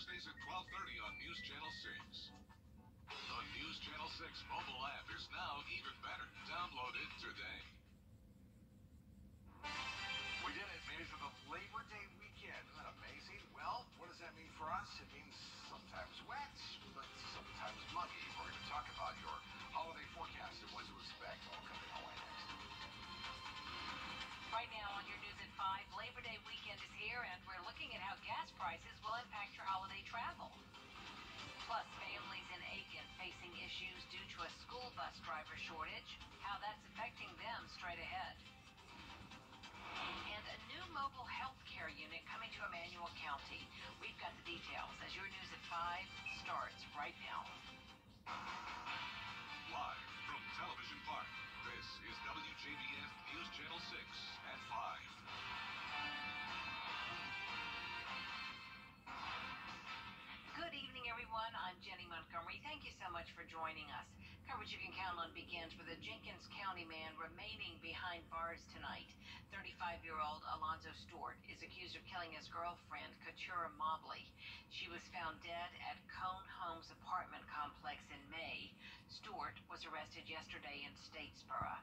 Thursdays at 12.30 on News Channel 6. The News Channel 6 mobile app is now even better. Download it today. We did it, made it to the Labor Day weekend. Isn't that amazing? Well, what does that mean for us? It means sometimes wet, but sometimes muggy. We're going to talk about your holiday forecast and what to expect. All coming our way next. Right now on your News at 5, Labor Day weekend is here, and we're looking at how gas prices Plus, families in Aiken facing issues due to a school bus driver shortage, how that's affecting them straight ahead. And a new mobile health care unit coming to Emanuel County. We've got the details as your News at 5 starts right now. Live from Television Park, this is WJBF News Channel 6 joining us. Coverage you can count on begins with a Jenkins County man remaining behind bars tonight. 35-year-old Alonzo Stewart is accused of killing his girlfriend, Katura Mobley. She was found dead at Cone Homes apartment complex in May. Stewart was arrested yesterday in Statesboro.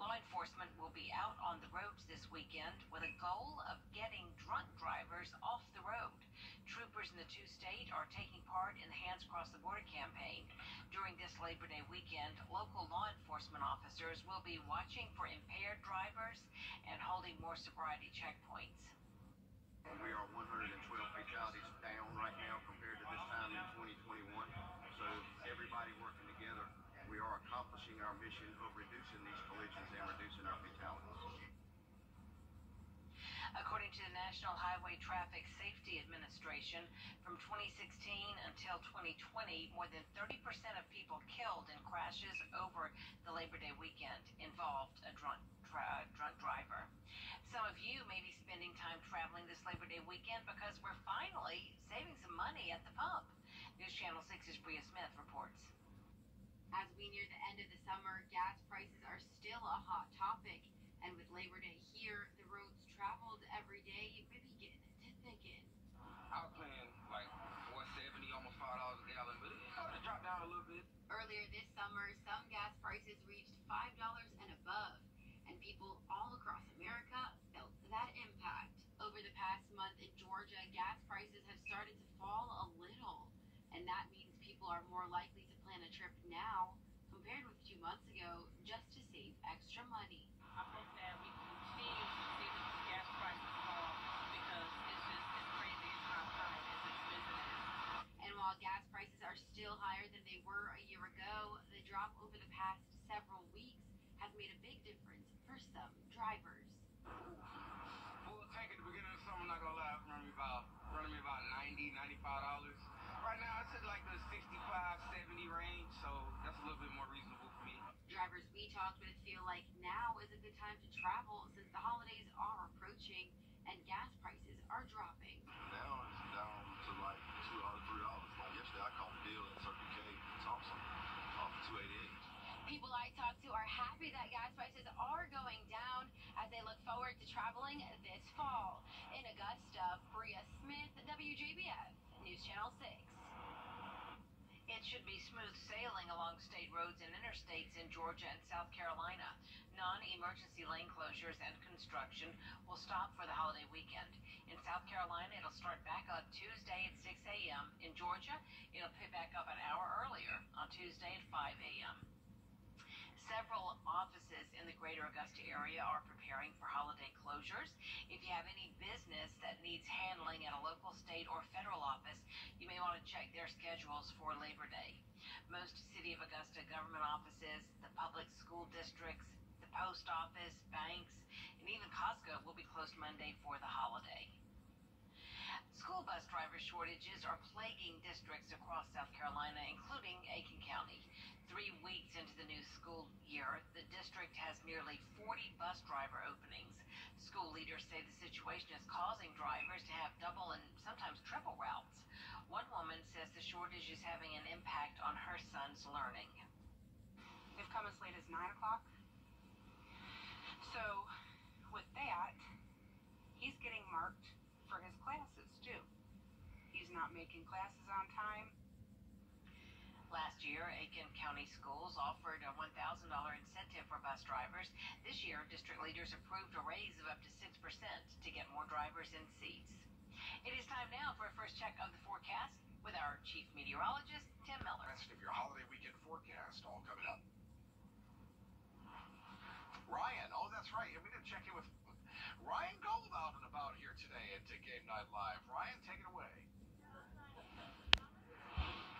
Law enforcement will be out on the roads this weekend with a goal of getting drunk drivers off the road. Troopers in the two state are taking part in the Hands Across the Border campaign. During this Labor Day weekend, local law enforcement officers will be watching for impaired drivers and holding more sobriety checkpoints. We are 112 fatalities down right now compared to this time in 2021. So everybody working together, we are accomplishing our mission of reducing these collisions and reducing our fatalities. National Highway Traffic Safety Administration, from 2016 until 2020, more than 30% of people killed in crashes over the Labor Day weekend involved a drunk, drunk driver. Some of you may be spending time traveling this Labor Day weekend because we're finally saving some money at the pump. News Channel 6's Bria Smith reports. As we near the end of the summer, gas prices are still a hot topic. And with Labor Day here, the roads traveled every day may begin to thicken. I was paying like 470, almost five dollars a gallon, but it started to drop down a little bit. Earlier this summer, some gas prices reached $5 and above, and people all across America felt that impact. Over the past month in Georgia, gas prices have started to fall a little, and that means people are more likely to plan a trip now compared with two months ago just to save extra money. I hope that we continue to see the gas prices fall because it's just it's crazy how high this expensive is. And while gas prices are still higher than they were a year ago, the drop over the past several weeks has made a big difference for some drivers. Full tank at the beginning of the summer, not gonna lie, running me about running me about 90 95 dollars. Right now it's at like the 65 70 range, so that's a little bit more reasonable for me. Drivers we talked with feel like now is a good time to travel since the holidays are approaching and gas prices are dropping. Now it's down to like two dollars, three dollars. Like yesterday, I caught a deal at Circle K in Thomson off of 288. People I talked to are happy that gas prices are going down as they look forward to traveling this fall. In Augusta, Bria Smith, WJBF, News Channel 6. It should be smooth sailing along state roads and interstates in Georgia and South Carolina. Non-emergency lane closures and construction will stop for the holiday weekend. In South Carolina, it'll start back up Tuesday at 6 a.m. In Georgia, it'll pick back up an hour earlier on Tuesday at 5 a.m. Several offices in the greater Augusta area are preparing for holiday closures. If you have any business that needs handling at a local, state, or federal office, you may want to check their schedules for Labor Day. Most City of Augusta government offices, the public school districts, the post office, banks, and even Costco will be closed Monday for the holiday. Shortages are plaguing districts across South Carolina, including Aiken County. Three weeks into the new school year, the district has nearly 40 bus driver openings. School leaders say the situation is causing drivers to have double and sometimes triple routes. One woman says the shortage is having an impact on her son's learning. They've come as late as 9 o'clock. So, with that, he's getting marked for his not not making classes on time. Last year, Aiken County Schools offered a $1,000 incentive for bus drivers. This year, district leaders approved a raise of up to 6% to get more drivers in seats. It is time now for a first check of the forecast with our chief meteorologist, Tim Miller. Rest of your holiday weekend forecast all coming up. Ryan, oh, that's right. And we didn't check in with Ryan Gold out and about here today at Game Night Live. Ryan, take it away.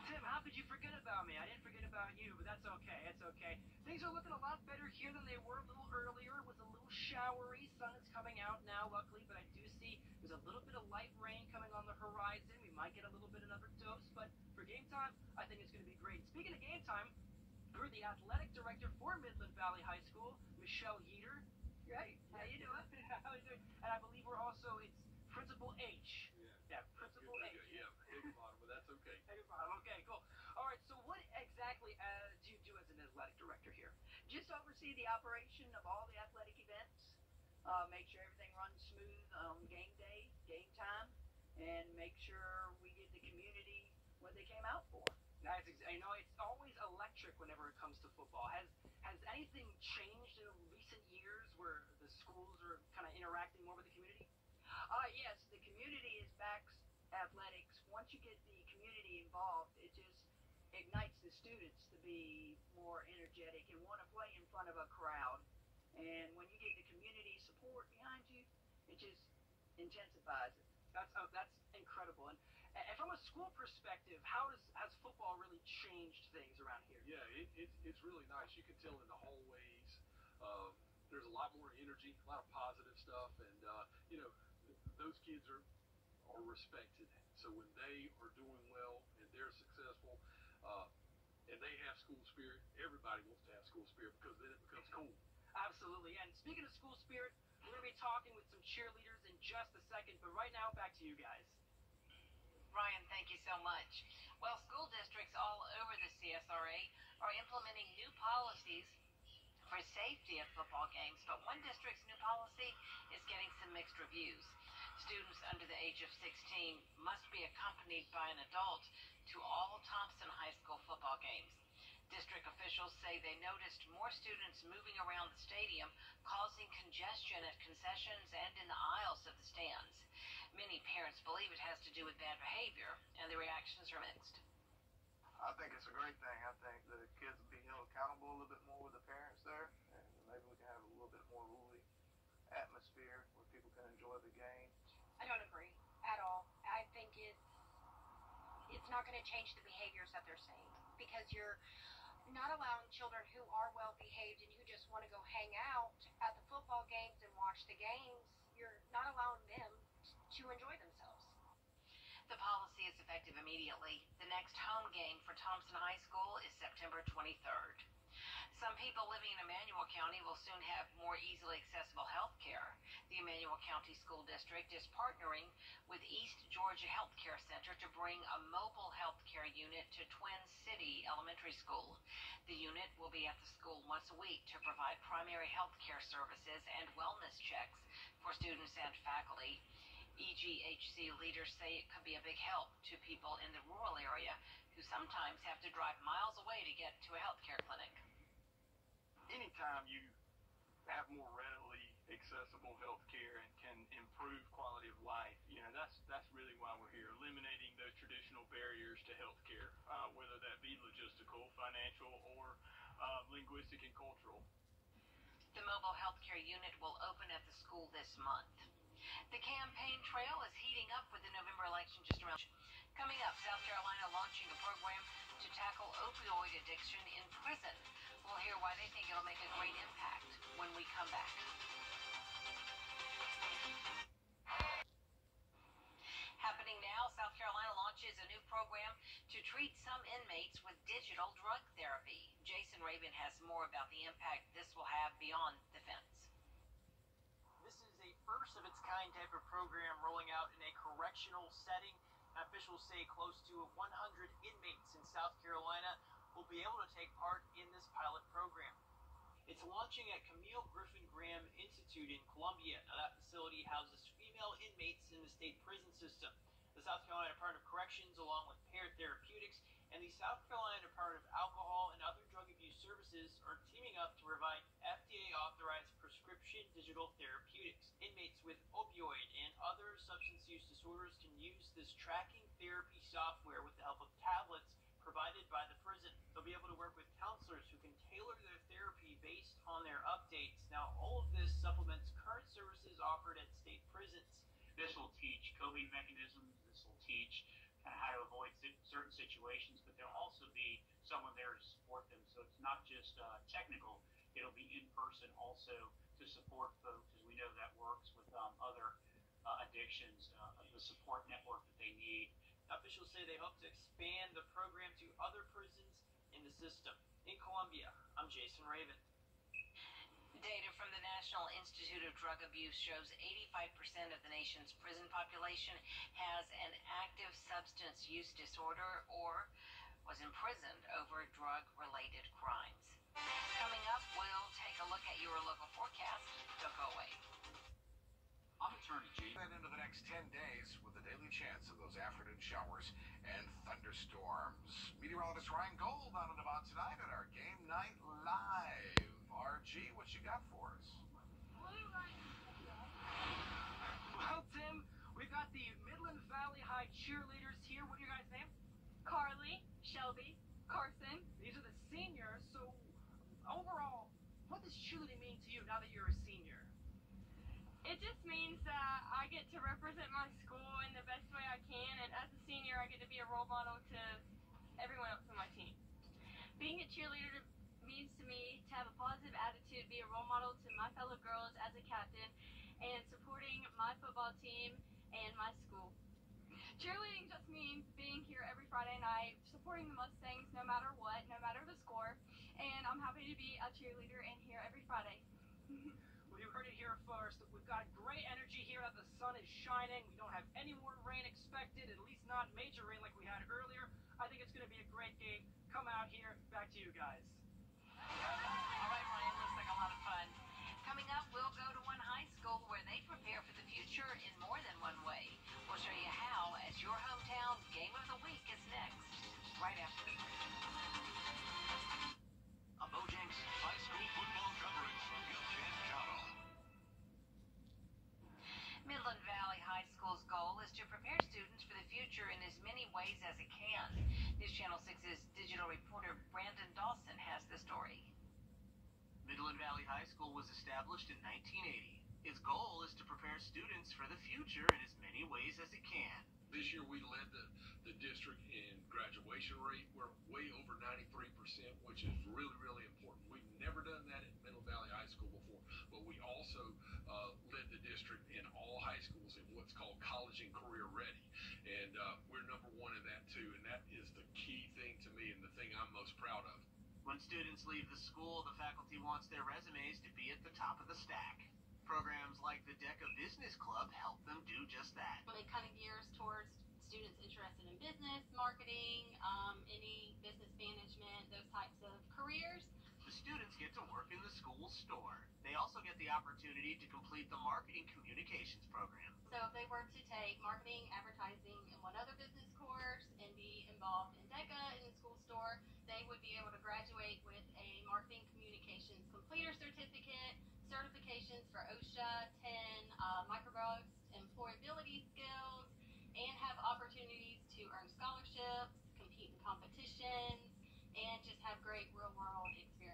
Tim, how could you forget about me? I didn't forget about you, but that's okay. It's okay. Things are looking a lot better here than they were a little earlier. It was a little showery. Sun is coming out now, luckily, but I do see there's a little bit of light rain coming on the horizon. We might get a little bit another dose, but for game time, I think it's going to be great. Speaking of game time, we're the athletic director for Midland Valley High School, Michelle Yeater. Right? How you doing? How you doing? And I believe we're also it's Principal H. Yeah, Principal H. Yeah, big bottom, but that's okay. Hey, Bob. Okay, cool. All right. So, what exactly uh, do you do as an athletic director here? Just oversee the operation of all the athletic events, uh, make sure everything runs smooth on game day, game time, and make sure we get the community what they came out for. That's ex- you know, it's always electric whenever it comes to football. Has has anything changed in recent years where the schools are kind of interacting more with the community? Uh, yes, the community is backs athletics. Once you get the community involved, it just ignites the students to be more energetic and want to play in front of a crowd. And when you get the community support behind you, it just intensifies it. That's uh, that's incredible. And, and from a school perspective, how does has football really changed things around here? Yeah, it, it, it's really nice. You can tell in the hallways, um, there's a lot more energy, a lot of positive stuff, and uh, you know, those kids are are respected. So when they are doing well and they're successful, uh, and they have school spirit, everybody wants to have school spirit because then it becomes cool. Absolutely. And speaking of school spirit, we're going to be talking with some cheerleaders in just a second. But right now, back to you guys. Ryan, thank you so much. Well, school districts all over the CSRA are implementing new policies for safety at football games, but one district's new policy is getting some mixed reviews. Students under the age of 16 must be accompanied by an adult to all Thomson High School football games. District officials say they noticed more students moving around the stadium, causing congestion at concessions and in the aisles of the stands. Many parents believe it has to do with bad behavior, and the reactions are mixed. I think it's a great thing. I think that the kids will be held accountable a little bit more with the parents there, and maybe we can have a little bit more ruly atmosphere where people can enjoy the game. I don't agree at all. I think it's it's not going to change the behaviors that they're saying because you're not allowing children who are well behaved and who just want to go hang out at the football games and watch the games. You're not allowing them to enjoy themselves. The policy is effective immediately. The next home game for Thomson High School is September 23rd. Some people living in Emanuel County will soon have more easily accessible health care. The Emanuel County School District is partnering with East Georgia Healthcare Center to bring a mobile unit to Twin City Elementary School. The unit will be at the school once a week to provide primary health care services and wellness checks for students and faculty. EGHC leaders say it could be a big help to people in the rural area who sometimes have to drive miles away to get to a healthcare clinic. Anytime you have more readily accessible health care and can improve quality of life, you know, that's that's really why we're here, eliminating those traditional barriers to health care, uh, whether that be logistical, financial, or uh, linguistic and cultural. The mobile healthcare unit will open at the school this month. The campaign trail is heating up with the November election just around. Coming up, South Carolina launching a program to tackle opioid addiction in prison. We'll hear why they think it'll make a great impact when we come back. Happening now, South Carolina launches a new program to treat some inmates with digital drug therapy. Jason Raven has more about the impact this will have beyond the fence. This is a first of its kind type of program rolling out in a correctional setting. Officials say close to 100 inmates in South Carolina will be able to take part in this pilot program. It's launching at Camille Griffin Graham Institute in Columbia. Now, that facility houses female inmates in the state prison system. The South Carolina Department of Corrections, along with Pear Therapeutics and the South Carolina Department of Alcohol and Other Drug Abuse Services, are teaming up to provide FDA authorized prescription digital therapeutics. Inmates with opioid and other substance use disorders can use this tracking therapy software with the help of tablets provided by the prison. They'll be able to work with counselors who can tailor their therapy based on their updates. Now, all of this supplements current services offered at state prisons. This will teach coping mechanisms. This will teach kind of how to avoid certain situations, but there'll also be someone there to support them. So it's not just uh, technical; it'll be in person also to support folks, as we know that works with um, other uh, addictions, uh, the support network that they need. Officials say they hope to expand the program to other prisons in the system. In Columbia, I'm Jason Raven. Data from the National Institute of Drug Abuse shows 85% of the nation's prison population has an active substance use disorder or was imprisoned over drug related crimes. Coming up, we'll take a look at your local forecast. Don't go away. I'm Attorney G. And into the next 10 days with a daily chance of those afternoon showers and thunderstorms. Meteorologist Ryan Gold on and about tonight at our game night live. RG, what you got for us? Well, Tim, we've got the Midland Valley High cheerleaders here. What are your guys' names? Carly, Shelby, Carson. These are the seniors. So, overall, what does cheerleading mean to you now that you're a senior? It just means that I get to represent my school in the best way I can, and as a senior, I get to be a role model to everyone else on my team. Being a cheerleader means to me to have a positive attitude, be a role model to my fellow girls as a captain, and supporting my football team and my school. Cheerleading just means being here every Friday night, supporting the Mustangs no matter what, no matter the score, and I'm happy to be a cheerleader in here every Friday. well, you heard it here first. We've got great energy here that the sun is shining. We don't have any more rain expected, at least not major rain like we had earlier. I think it's going to be a great game. Come out here. Back to you guys. All right, Ryan, looks like a lot of fun. Coming up, we'll go to one high school where they prepare for the future in more than one way. We'll show you how as your hometown game of the week is next, right after the break. Digital reporter Brandon Dawson has the story. Midland Valley High School was established in 1980. Its goal is to prepare students for the future in as many ways as it can. This year we led the, the district in graduation rate. We're way over 93%, which is really, really important. We've never done that at Midland Valley High School before, but we also uh, led the district in all high schools in what's called college and career ready. And uh, we're number one in that too, and that is the key thing to me and the thing I'm most proud of. When students leave the school, the faculty wants their resumes to be at the top of the stack. Programs like the DECA Business Club help them do just that. Kind of gears towards students interested in business, marketing, um, any business management, those types of careers. The students get to work in the school store. They also get the opportunity to complete the marketing communications program. So if they were to take marketing, advertising, and one other business course and be involved in DECA in the school store, they would be able to graduate with a marketing communications completer certificate, certifications for OSHA 10, uh, microbiology, employability skills, and have opportunities to earn scholarships, compete in competitions, and just have great real world experiences.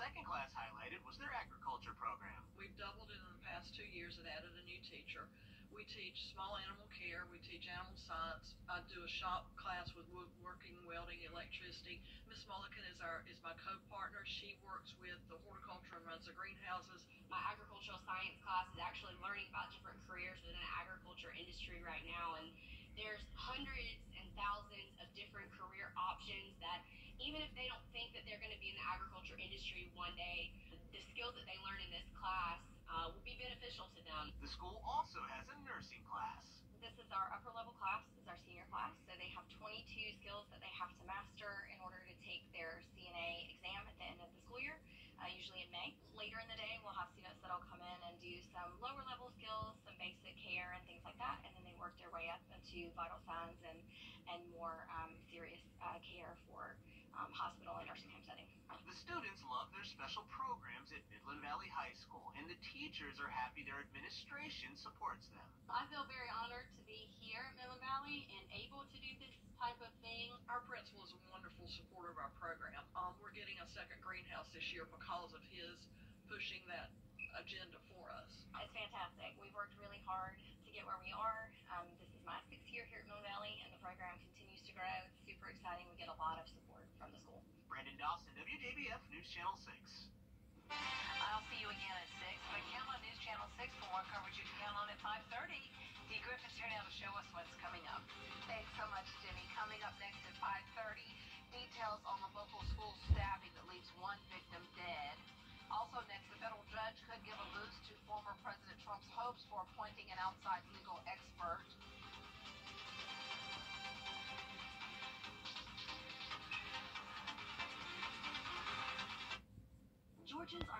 The second class highlighted was their agriculture program. We've doubled it in the past two years and added a new teacher. We teach small animal care, we teach animal science. I do a shop class with woodworking, welding, electricity. Miss Mulligan is our is my co-partner. She works with the horticulture and runs the greenhouses. My agricultural science class is actually learning about different careers within the agriculture industry right now and there's hundreds and thousands of different career options that even if they don't think that they're going to be in the agriculture industry one day, the skills that they learn in this class uh, will be beneficial to them. The school also has a nursing class. This is our upper level class, this is our senior class, so they have 22 skills that they have to master in order to take their CNA exam at the end of the school year, uh, usually in May. Later in the day, we'll have students that'll come in and do some lower level skills, some basic care and things like that, and then they work their way up into vital signs and, and more um, serious uh, care for um, hospital and nursing home setting. The students love their special programs at Midland Valley High School, and the teachers are happy their administration supports them. I feel very honored to be here at Midland Valley and able to do this type of thing. Our principal is a wonderful supporter of our program. Um, we're getting a second greenhouse this year because of his pushing that agenda for us. It's fantastic. We've worked really hard to get where we are. Um, this is my sixth year here at Mill Valley, and the program continues to grow. It's super exciting. We get a lot of support from the. Brandon Dawson, WJBF News Channel 6. I'll see you again at 6, but count on News Channel 6 for more coverage you can count on at 5.30. Dee Griffin's here now to show us what's coming up. Thanks so much, Jenny. Coming up next at 5.30, details on the local school stabbing that leaves one victim dead. Also next, the federal judge could give a boost to former President Trump's hopes for appointing an outside legal expert fortunes are